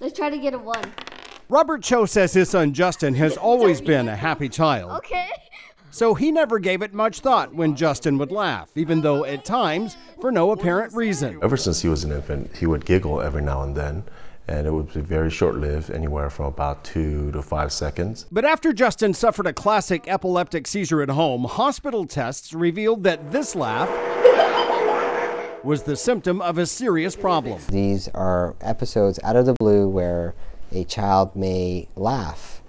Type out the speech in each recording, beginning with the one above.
Let's try to get a one. Robert Cho says his son Justin has always been a happy child, Okay. so he never gave it much thought when Justin would laugh, even though at times for no apparent reason. Ever since he was an infant, he would giggle every now and then, and it would be very short lived, anywhere from about two to five seconds. But after Justin suffered a classic epileptic seizure at home, hospital tests revealed that this laugh was the symptom of a serious problem. These are episodes out of the blue where a child may laugh,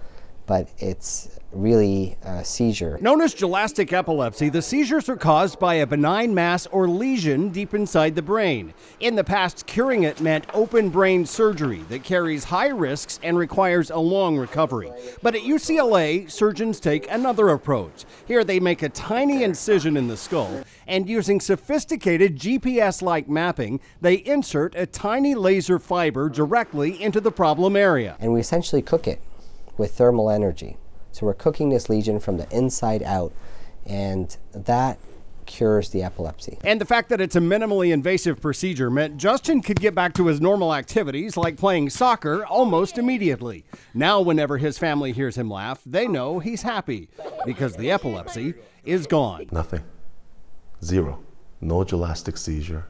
but it's really a seizure. Known as gelastic epilepsy, the seizures are caused by a benign mass or lesion deep inside the brain. In the past, curing it meant open brain surgery that carries high risks and requires a long recovery. But at UCLA, surgeons take another approach. Here, they make a tiny incision in the skull, and using sophisticated GPS like mapping, they insert a tiny laser fiber directly into the problem area. And we essentially cook it with thermal energy. So we're cooking this lesion from the inside out, and that cures the epilepsy. And the fact that it's a minimally invasive procedure meant Justin could get back to his normal activities like playing soccer almost immediately. Now, whenever his family hears him laugh, they know he's happy because the epilepsy is gone. Nothing. Zero. No gelastic seizure.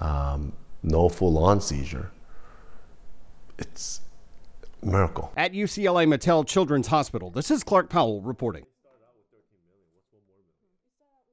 Um, no full on seizure. It's a miracle. At UCLA Mattel Children's Hospital, this is Clark Powell reporting.